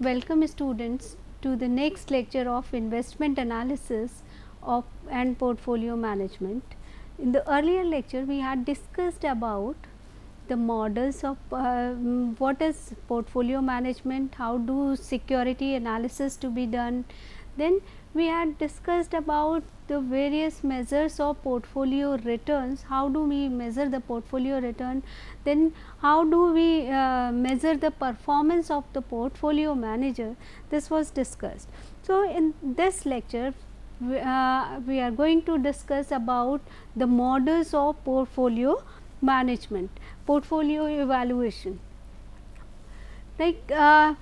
welcome students to the next lecture of investment analysis of and portfolio management. In the earlier lecture we had discussed about the models of uh, what is portfolio management, how do security analysis to be done. Then we had discussed about the various measures of portfolio returns, how do we measure the portfolio return, then how do we uh, measure the performance of the portfolio manager, this was discussed. So, in this lecture we, uh, we are going to discuss about the models of portfolio management, portfolio evaluation. Like uh,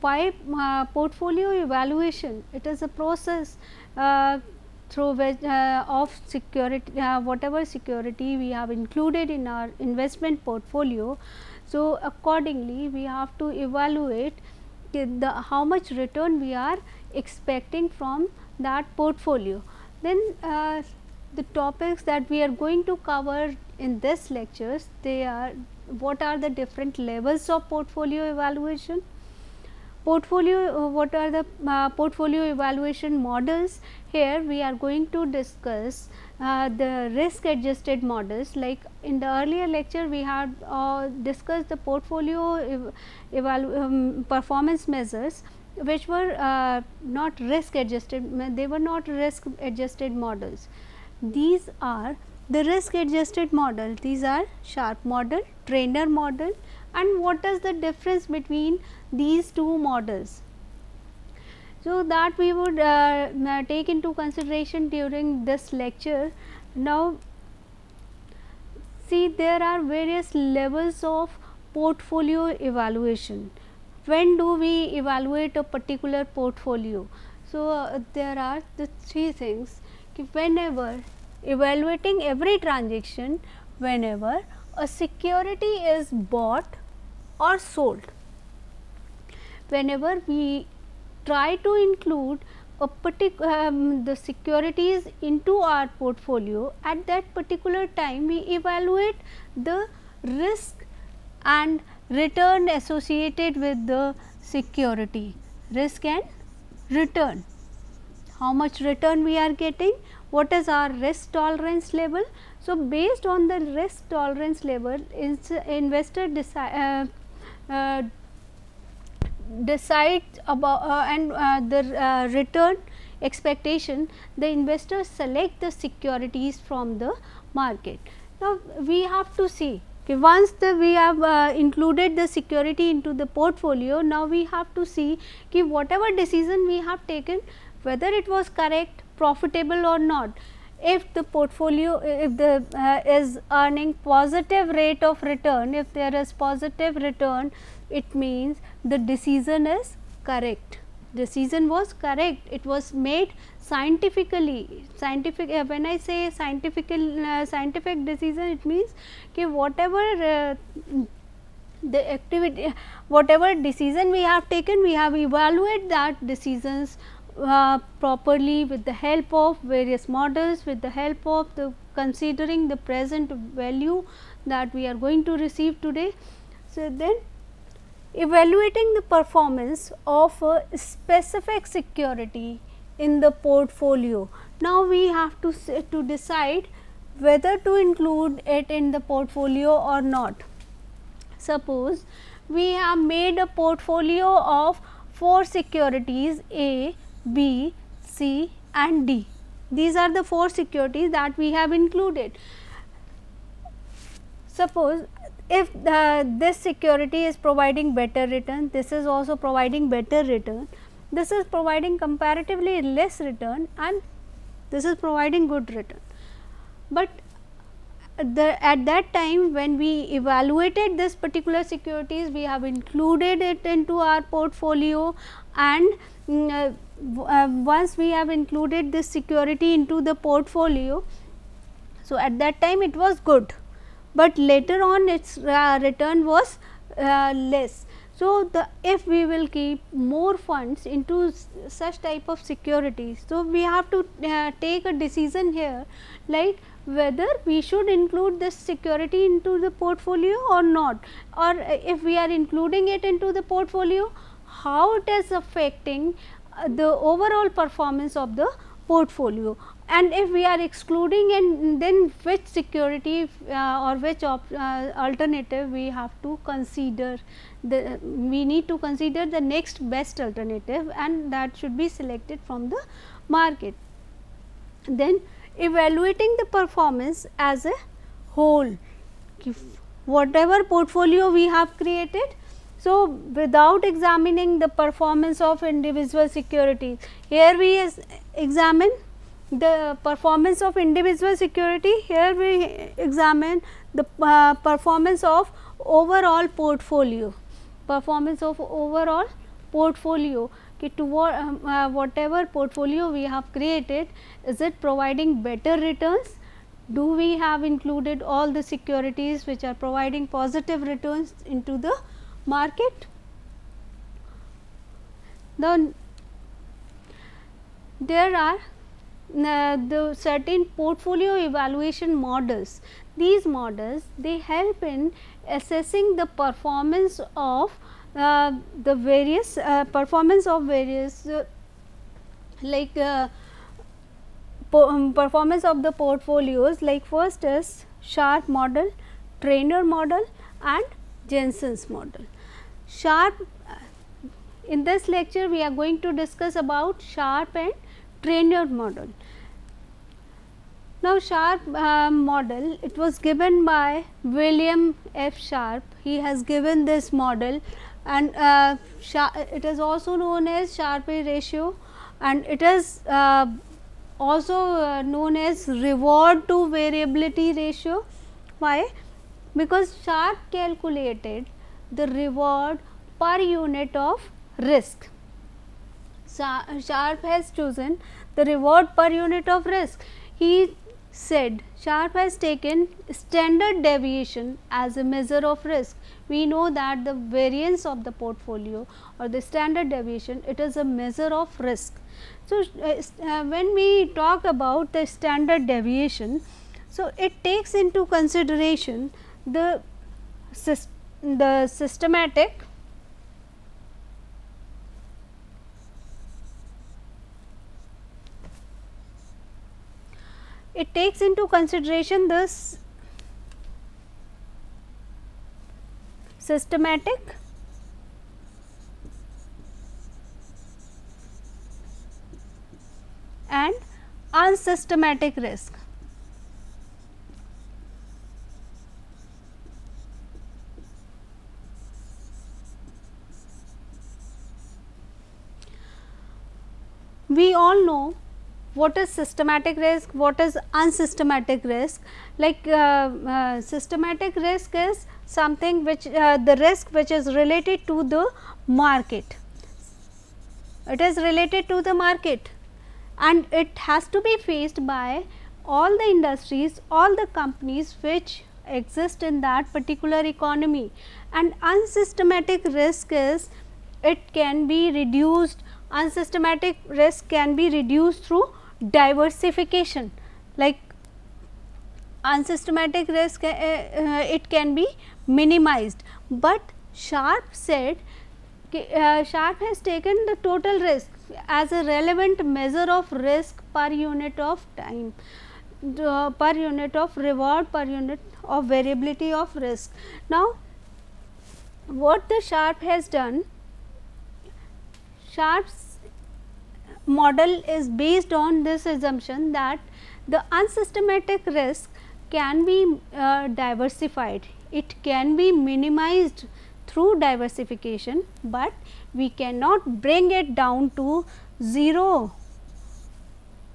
why uh, portfolio evaluation? It is a process uh, through which uh, of security uh, whatever security we have included in our investment portfolio. So, accordingly we have to evaluate the how much return we are expecting from that portfolio. Then uh, the topics that we are going to cover in this lectures they are what are the different levels of portfolio evaluation portfolio uh, what are the uh, portfolio evaluation models? Here we are going to discuss uh, the risk adjusted models. Like in the earlier lecture we had discussed the portfolio ev um, performance measures which were uh, not risk adjusted they were not risk adjusted models. These are the risk adjusted model. These are Sharpe model Treynor model and what is the difference between these two models. So, that we would uh, take into consideration during this lecture. Now, see there are various levels of portfolio evaluation. When do we evaluate a particular portfolio? So, uh, there are the three things whenever evaluating every transaction whenever a security is bought or sold. Whenever we try to include a particular um, the securities into our portfolio at that particular time we evaluate the risk and return associated with the security. Risk and return. How much return we are getting? What is our risk tolerance level? So based on the risk tolerance level investor decide uh, uh, decide about uh, and uh, the uh, return expectation the investors select the securities from the market. Now, we have to see okay, once the we have uh, included the security into the portfolio now we have to see okay, whatever decision we have taken whether it was correct profitable or not if the portfolio if the uh, is earning positive rate of return if there is positive return it means the decision is correct. Decision was correct. It was made scientifically. Scientific uh, when i say scientific uh, scientific decision it means कि whatever uh, the activity whatever decision we have taken we have evaluated that decisions uh, properly with the help of various models with the help of the considering the present value that we are going to receive today. So, then evaluating the performance of a specific security in the portfolio. Now, we have to to decide whether to include it in the portfolio or not. Suppose we have made a portfolio of 4 securities A, B, C and D. These are the 4 securities that we have included. Suppose if the, this security is providing better return, this is also providing better return, this is providing comparatively less return and this is providing good return. But the, at that time when we evaluated this particular securities, we have included it into our portfolio and mm, uh, uh, once we have included this security into the portfolio. So, at that time it was good, but later on its uh, return was uh, less. So, the if we will keep more funds into such type of securities. So, we have to uh, take a decision here like whether we should include this security into the portfolio or not or if we are including it into the portfolio how it is affecting uh, the overall performance of the portfolio and if we are excluding and then which security uh, or which uh, alternative we have to consider the we need to consider the next best alternative and that should be selected from the market. Then evaluating the performance as a whole. Whatever portfolio we have created so, without examining the performance of individual securities, here we examine the performance of individual security, here we examine the uh, performance of overall portfolio, performance of overall portfolio to what, um, uh, whatever portfolio we have created, is it providing better returns? Do we have included all the securities which are providing positive returns into the market. Then there are uh, the certain portfolio evaluation models. These models they help in assessing the performance of the various uh, performance of various uh, like uh, um, performance of the portfolios like first is Sharpe model, Treynor model and Jensen's model. Sharpe in this lecture we are going to discuss about Sharpe and Treynor model. Now, Sharpe uh, model it was given by William F. Sharpe. He has given this model and uh, it is also known as Sharpe ratio and it is uh, also uh, known as reward to variability ratio. Why? because Sharpe calculated the reward per unit of risk. Sharpe has chosen the reward per unit of risk. He said Sharpe has taken standard deviation as a measure of risk. We know that the variance of the portfolio or the standard deviation it is a measure of risk. So, uh, uh, when we talk about the standard deviation, so it takes into consideration the, the systematic it takes into consideration this systematic and unsystematic risk. we all know what is systematic risk, what is unsystematic risk. Like uh, uh, systematic risk is something which uh, the risk which is related to the market. It is related to the market and it has to be faced by all the industries, all the companies which exist in that particular economy and unsystematic risk is it can be reduced unsystematic risk can be reduced through diversification like unsystematic risk uh, uh, it can be minimized, but Sharpe said uh, Sharpe has taken the total risk as a relevant measure of risk per unit of time per unit of reward per unit of variability of risk. Now, what the Sharpe has done Sharpe's model is based on this assumption that the unsystematic risk can be uh, diversified. It can be minimized through diversification, but we cannot bring it down to 0.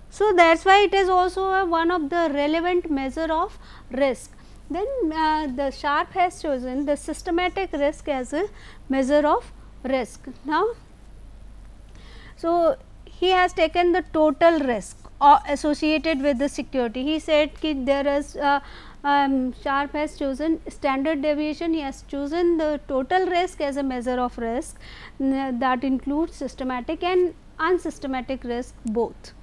So, that is why it is also one of the relevant measure of risk. Then uh, the Sharpe has chosen the systematic risk as a measure of risk. Now, so, he has taken the total risk uh, associated with the security. He said that there is uh, um, Sharpe has chosen standard deviation, he has chosen the total risk as a measure of risk that includes systematic and unsystematic risk both.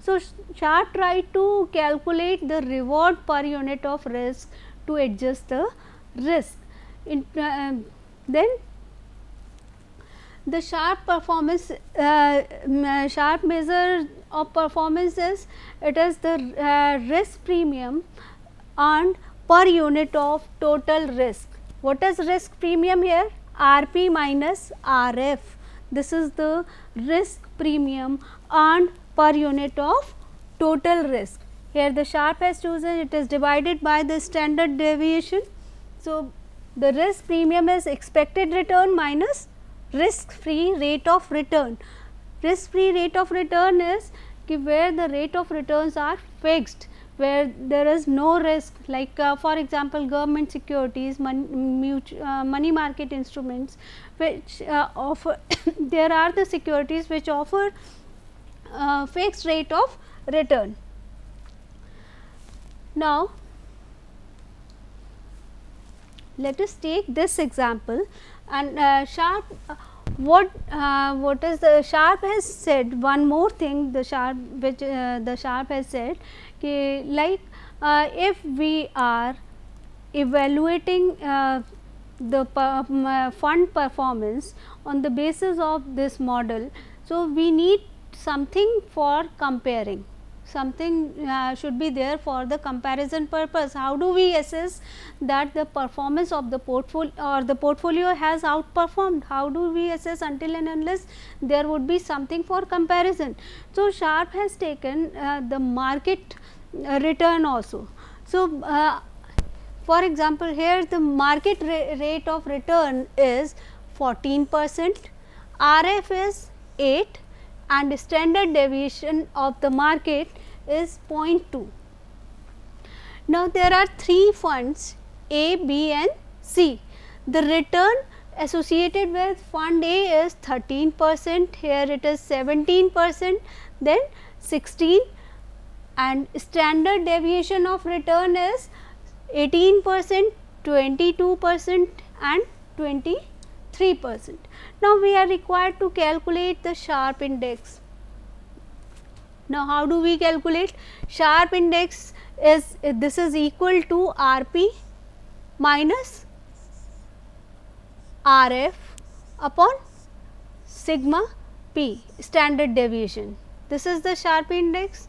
So, Sharpe tried to calculate the reward per unit of risk to adjust the risk. In, uh, then the Sharpe performance uh, uh, Sharpe measure of performance is it is the uh, risk premium earned per unit of total risk. What is risk premium here? RP minus RF. This is the risk premium earned per unit of total risk. Here the Sharpe has chosen it is divided by the standard deviation. So, the risk premium is expected return minus risk free rate of return. Risk free rate of return is where the rate of returns are fixed where there is no risk like uh, for example, government securities, mon uh, money market instruments which uh, offer there are the securities which offer uh, fixed rate of return. Now, let us take this example and uh, Sharpe uh, what uh, what is the Sharpe has said one more thing the Sharpe which uh, the Sharpe has said कि like uh, if we are evaluating uh, the fund performance on the basis of this model so we need something for comparing something uh, should be there for the comparison purpose. How do we assess that the performance of the portfolio or the portfolio has outperformed? How do we assess until and unless there would be something for comparison? So, Sharpe has taken uh, the market uh, return also. So, uh, for example, here the market ra rate of return is 14 percent, RF is 8 and standard deviation of the market is 0.2. Now, there are three funds A, B and C. The return associated with fund A is 13 percent, here it is 17 percent, then 16 and standard deviation of return is 18 percent, 22 percent and 23 percent. Now, we are required to calculate the Sharpe index. Now, how do we calculate? Sharpe index is this is equal to RP minus RF upon sigma p standard deviation. This is the Sharpe index.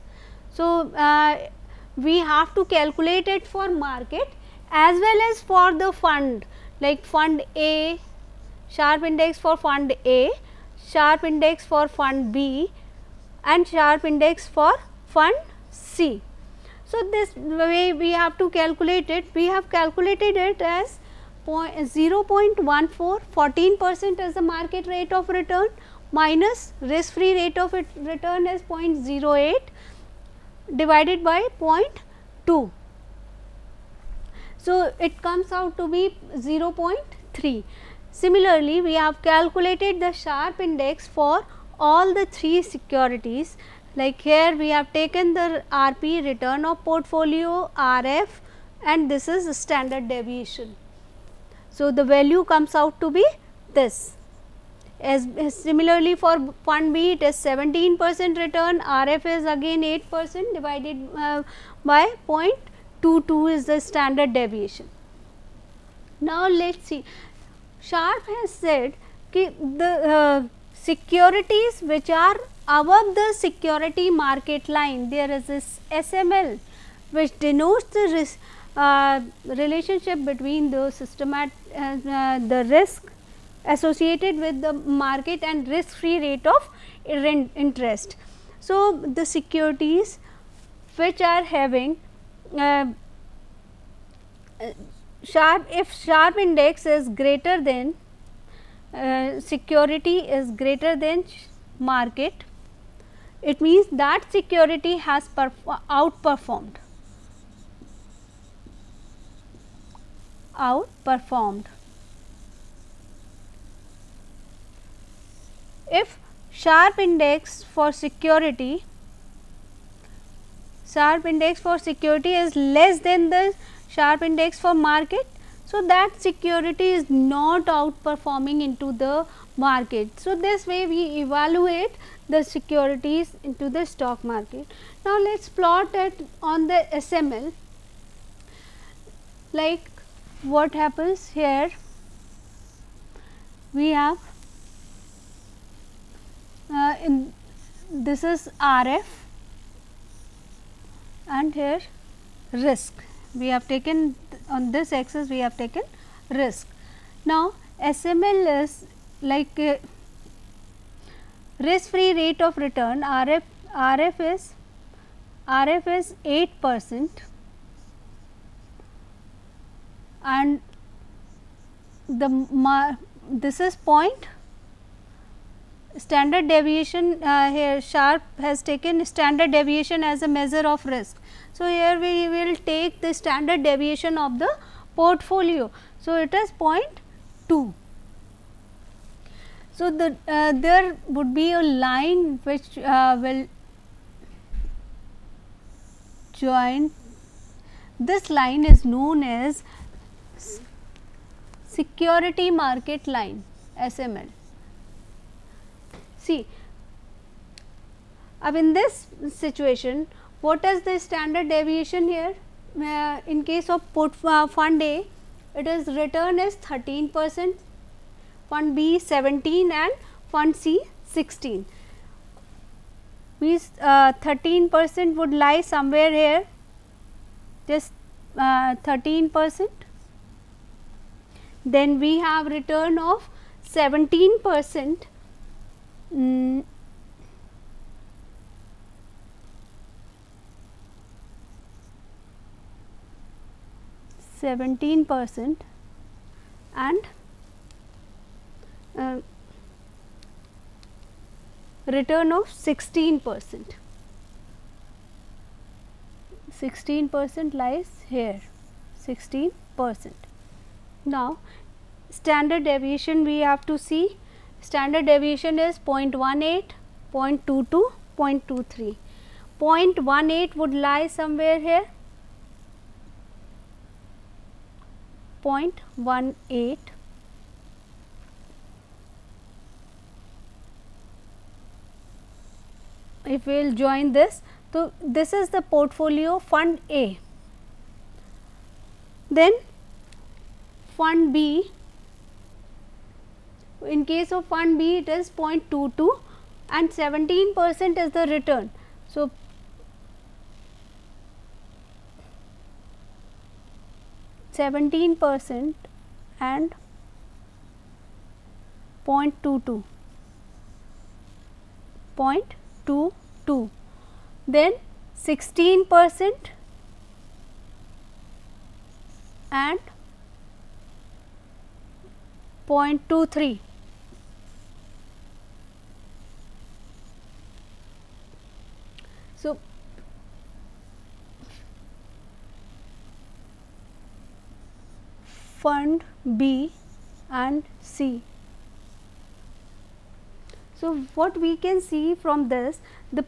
So, uh, we have to calculate it for market as well as for the fund like fund A, Sharpe index for fund A, Sharpe index for fund B and Sharpe index for fund C. So, this way we have to calculate it, we have calculated it as 0.14, 14 percent is the market rate of return minus risk free rate of return is 0.08 divided by 0.2. So, it comes out to be 0.3. Similarly, we have calculated the Sharpe index for all the three securities like here we have taken the RP return of portfolio RF and this is standard deviation. So, the value comes out to be this as, similarly for fund B it is 17 percent return RF is again 8 percent divided uh, by 0.22 is the standard deviation. Now, let us see Sharpe has said the uh, securities which are above the security market line there is this SML which denotes the risk, uh, relationship between the systemat uh, the risk associated with the market and risk free rate of interest. So, the securities which are having uh, uh, if Sharpe index is greater than uh, security is greater than market, it means that security has outperformed, outperformed. If Sharpe index for security, Sharpe index for security is less than the Sharpe index for market, so, that security is not outperforming into the market. So, this way we evaluate the securities into the stock market. Now, let us plot it on the SML like what happens here we have uh, in this is RF and here risk. We have taken on this axis we have taken risk. Now, SML is like uh, risk free rate of return RF RF is RF is 8 percent and the this is point standard deviation uh, here Sharpe has taken standard deviation as a measure of risk. So, here we will take the standard deviation of the portfolio. So, it is 0.2. So, the uh, there would be a line which uh, will join this line is known as security market line SML. See, अब in this situation what is the standard deviation here? Uh, in case of port, uh, fund A, it is return is 13 percent, fund B 17 and fund C 16. Means uh, 13 percent would lie somewhere here, just uh, 13 percent. Then we have return of 17 percent mm, Seventeen percent and uh, return of sixteen percent. Sixteen percent lies here, sixteen percent. Now, standard deviation we have to see standard deviation is 0.18, 0.22, 0.23. 0.18 would lie somewhere here. 0.18 if we will join this so this is the portfolio fund A. Then fund B in case of fund B it is 0.22 and 17 percent is the return. So, Seventeen percent and 0.22, 0.22, then 16 percent and 0.23. So, fund B and C. So, what we can see from this the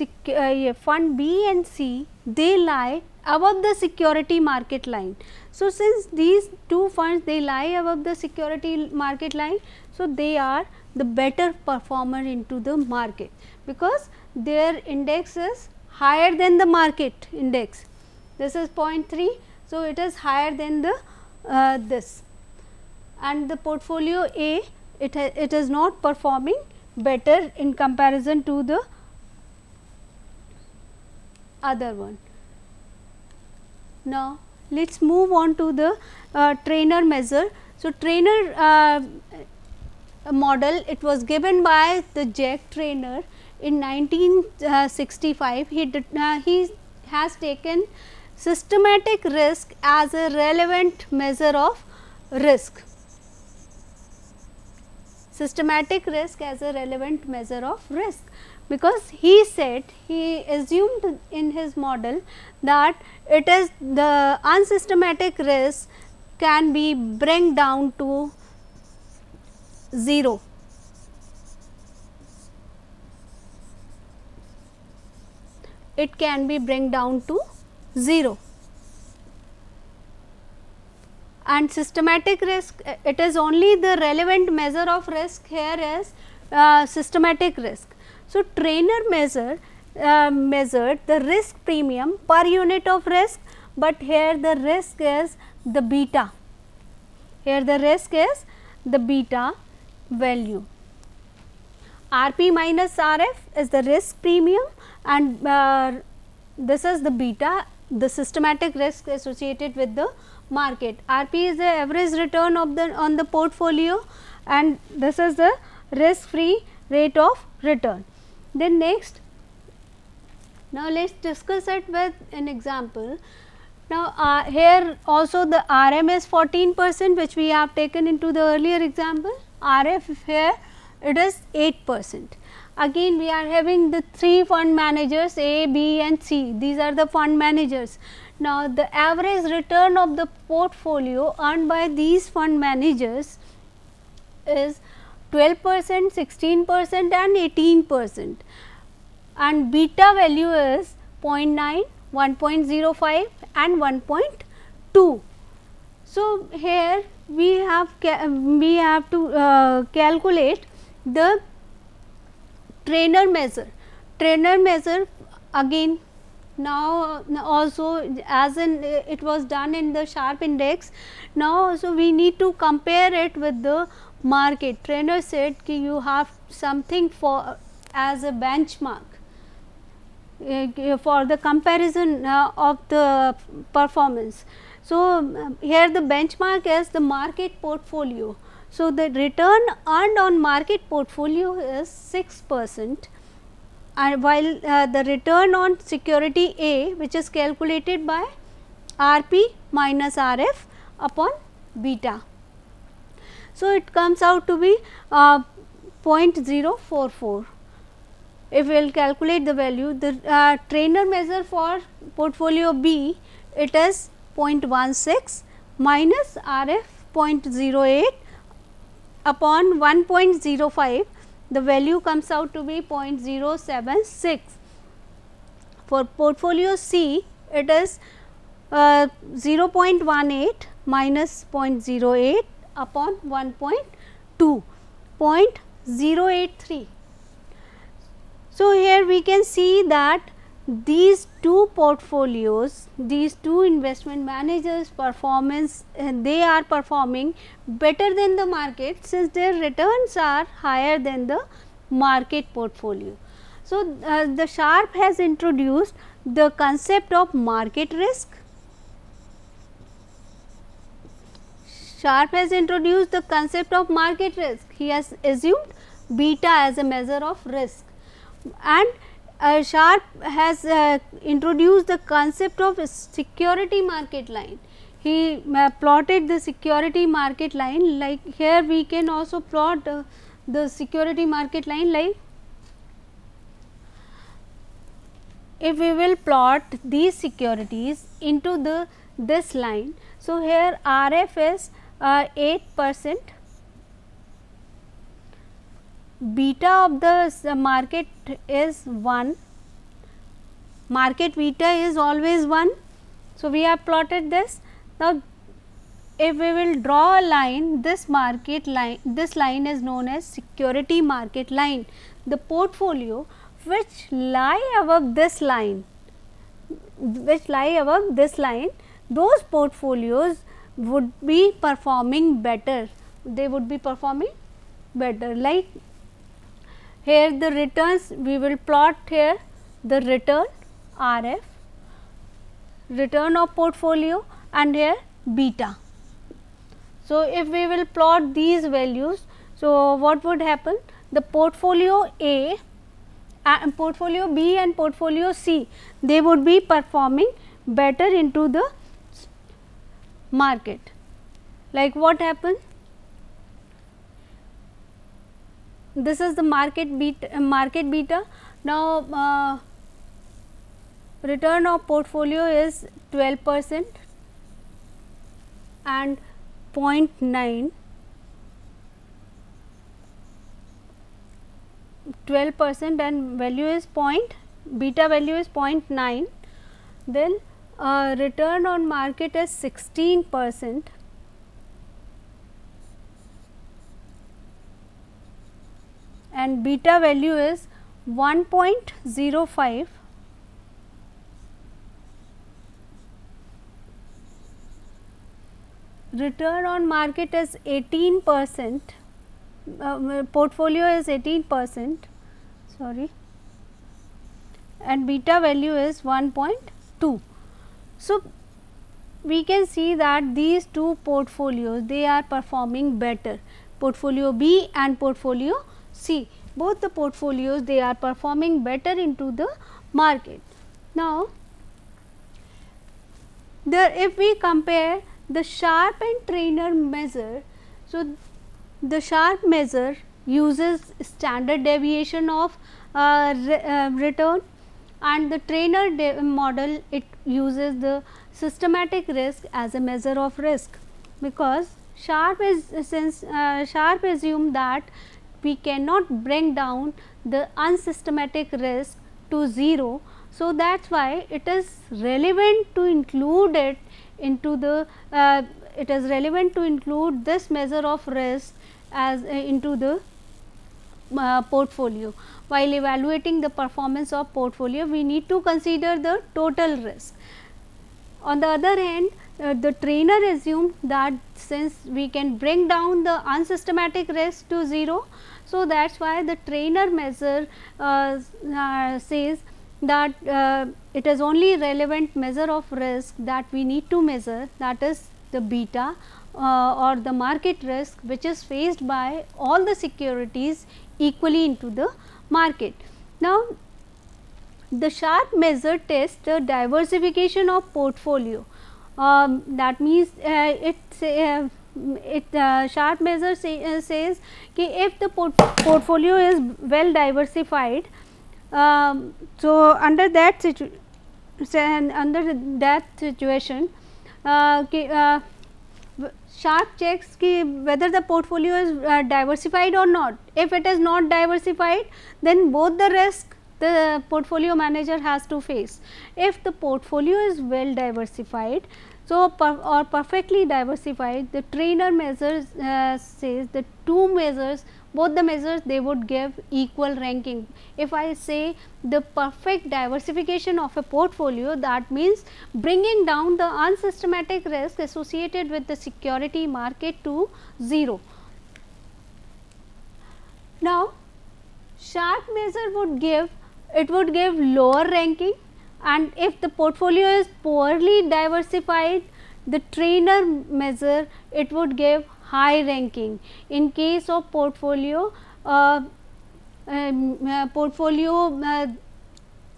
uh, fund B and C they lie above the security market line. So, since these two funds they lie above the security market line, so they are the better performer into the market because their index is higher than the market index. This is 0.3, so it is higher than the uh, this and the portfolio A it, it is not performing better in comparison to the other one. Now, let us move on to the uh, Treynor measure. So, Treynor uh, model it was given by the Jack Treynor in 1965. He, did, uh, he has taken systematic risk as a relevant measure of risk. Systematic risk as a relevant measure of risk because he said he assumed in his model that it is the unsystematic risk can be bring down to 0. It can be bring down to 0 and systematic risk it is only the relevant measure of risk here is uh, systematic risk so, Treynor measure uh, measured the risk premium per unit of risk, but here the risk is the beta. Here the risk is the beta value. RP minus RF is the risk premium and uh, this is the beta the systematic risk associated with the market. RP is the average return of the on the portfolio and this is the risk free rate of return. Then next now let us discuss it with an example. Now uh, here also the RM is 14 percent which we have taken into the earlier example, RF here it is 8 percent. Again we are having the three fund managers A, B and C, these are the fund managers. Now the average return of the portfolio earned by these fund managers is 12 percent, 16 percent and 18 percent and beta value is 0.9, 1.05 and 1.2. So, here we have we have to uh, calculate the Treynor measure. Treynor measure again now also as in it was done in the Sharpe index. Now also we need to compare it with the market. Treynor said ki you have something for as a benchmark uh, for the comparison uh, of the performance. So, um, here the benchmark is the market portfolio. So, the return earned on market portfolio is 6 percent and while uh, the return on security A which is calculated by RP minus RF upon beta. So, it comes out to be uh, 0.044. If we will calculate the value, the uh, Treynor measure for portfolio B, it is 0.16 minus RF 0.08 upon 1.05, the value comes out to be 0.076. For portfolio C, it is uh, 0.18 minus 0.08 upon 1.2, 0.083. So, here we can see that these two portfolios, these two investment managers performance, uh, they are performing better than the market since their returns are higher than the market portfolio. So, uh, the Sharpe has introduced the concept of market risk Sharpe has introduced the concept of market risk. He has assumed beta as a measure of risk and uh, Sharpe has uh, introduced the concept of security market line. He uh, plotted the security market line like here we can also plot uh, the security market line like if we will plot these securities into the this line. So, here RF is uh, 8 percent beta of the uh, market is 1 market beta is always 1 so we have plotted this. Now if we will draw a line this market line this line is known as security market line. The portfolio which lie above this line which lie above this line those portfolios would be performing better, they would be performing better. Like here the returns we will plot here the return RF, return of portfolio and here beta. So, if we will plot these values, so what would happen? The portfolio A and portfolio B and portfolio C, they would be performing better into the market. Like what happened? This is the market beta, market beta. Now, uh, return of portfolio is 12 percent and 0.9 12 percent and value is point beta value is 0.9 then uh, return on market is 16 percent and beta value is 1.05 return on market is 18 percent. Uh, portfolio is 18 percent. Sorry. And beta value is 1.2. So, we can see that these two portfolios they are performing better. Portfolio B and portfolio C both the portfolios they are performing better into the market. Now, there if we compare the Sharpe and Treynor measure, so the Sharpe measure uses standard deviation of uh, re, uh, return and the Treynor model it uses the systematic risk as a measure of risk because Sharpe is since uh, Sharpe assume that we cannot bring down the unsystematic risk to 0. So, that is why it is relevant to include it into the uh, it is relevant to include this measure of risk as uh, into the uh, portfolio. While evaluating the performance of portfolio, we need to consider the total risk. On the other hand, uh, the Treynor assumed that since we can bring down the unsystematic risk to 0. So, that is why the Treynor measure uh, uh, says that uh, it is only relevant measure of risk that we need to measure that is the beta uh, or the market risk which is faced by all the securities equally into the market. Now, the Sharpe measure tests the diversification of portfolio um, that means uh, it uh, it uh, Sharpe measure say, uh, says कि if the port portfolio is well diversified um, so under that under that situation uh, uh, Sharpe checks ki whether the portfolio is uh, diversified or not. If it is not diversified, then both the risk the portfolio manager has to face. If the portfolio is well diversified, so per or perfectly diversified, the Treynor measures uh, says the two measures both the measures they would give equal ranking. If I say the perfect diversification of a portfolio that means bringing down the unsystematic risk associated with the security market to 0. Now, Sharpe measure would give it would give lower ranking and if the portfolio is poorly diversified the Treynor measure it would give high ranking. In case of portfolio, uh, um, uh, portfolio uh,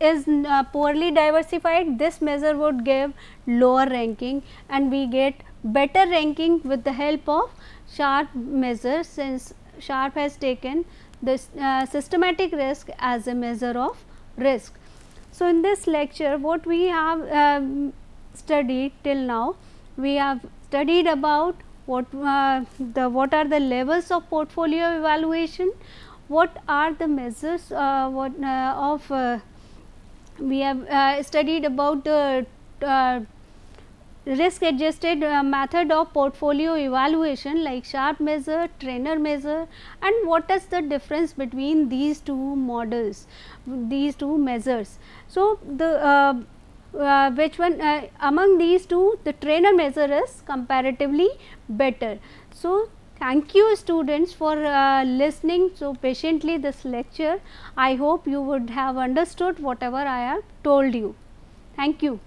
is uh, poorly diversified, this measure would give lower ranking and we get better ranking with the help of Sharpe measure since Sharpe has taken this uh, systematic risk as a measure of risk. So, in this lecture what we have um, studied till now, we have studied about what uh, the what are the levels of portfolio evaluation, what are the measures uh, what uh, of uh, we have uh, studied about the uh, risk adjusted method of portfolio evaluation like Sharpe measure, Treynor measure and what is the difference between these two models, these two measures. So, the uh, which one uh, among these two the Treynor measure is comparatively better. So, thank you students for uh, listening so patiently this lecture. I hope you would have understood whatever I have told you. Thank you.